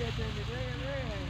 Get in the day, man.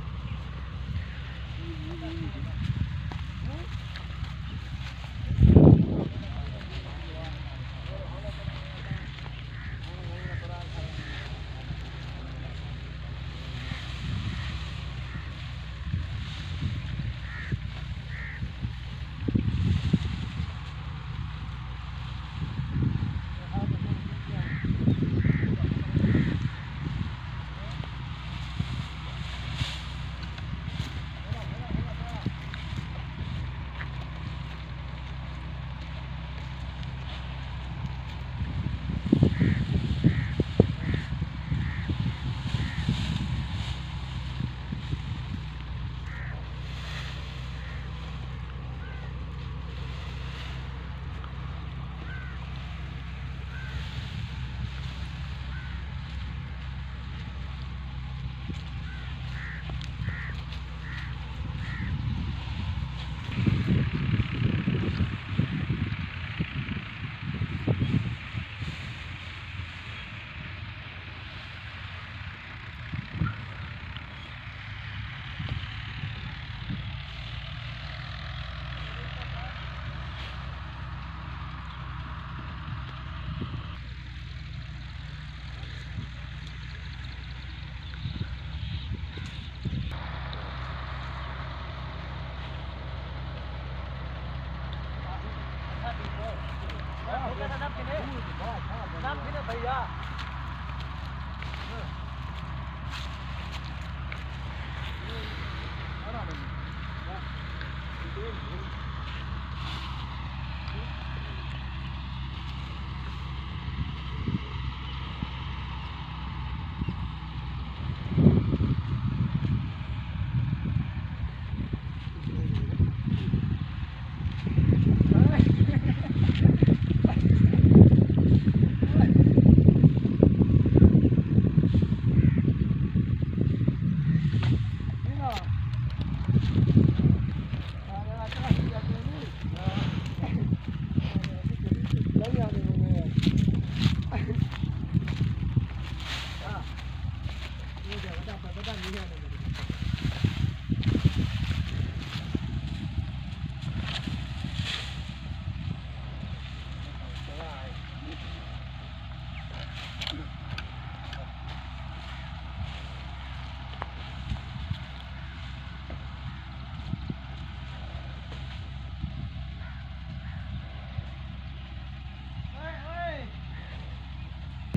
भैया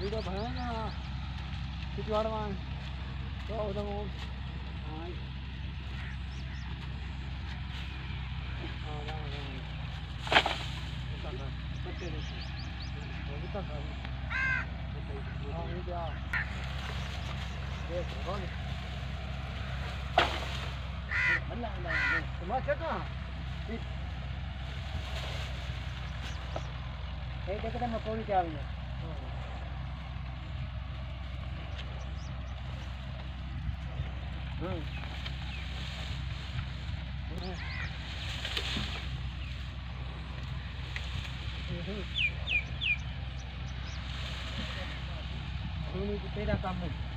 video बनाएगा पिछवाड़ में तो उधर वो हाँ Allah ah, Cuma cakap. Eh, dekat mana? Ini kita kamu.